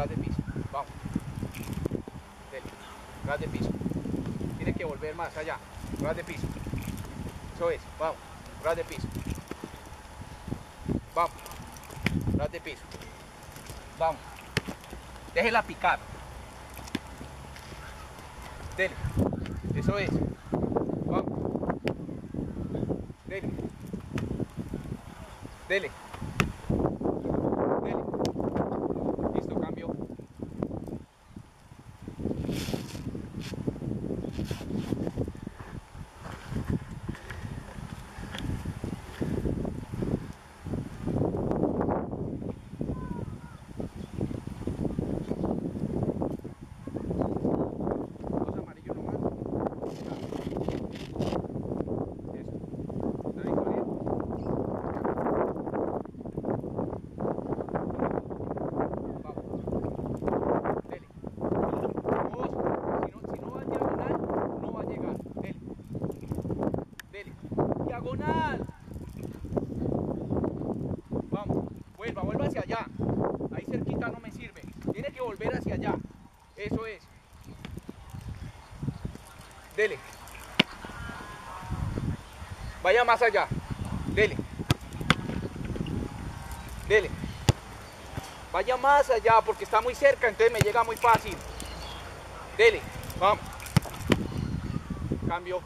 ras de piso. Vamos. Dele. Ras de piso. Tiene que volver más allá. Ras de piso. Eso es. Vamos. Ras de piso. Vamos. Ras de piso. Vamos. Déjela picar. Dele. Eso es. Vamos. Dele. Dele. Dele. Listo, cambio. Dos amarillos nomás. Eso. ¿Está bien con él? Vamos. Dele. Vamos. Si no, si no va en diagonal, no va a llegar. Dele. Dele. Diagonal. Vamos. Vuelva, vuelva hacia allá. Ahí cerquita no me sirve. Tiene que volver hacia allá. Eso es. Dele. Vaya más allá. Dele. Dele. Vaya más allá porque está muy cerca, entonces me llega muy fácil. Dele. Vamos. Cambio.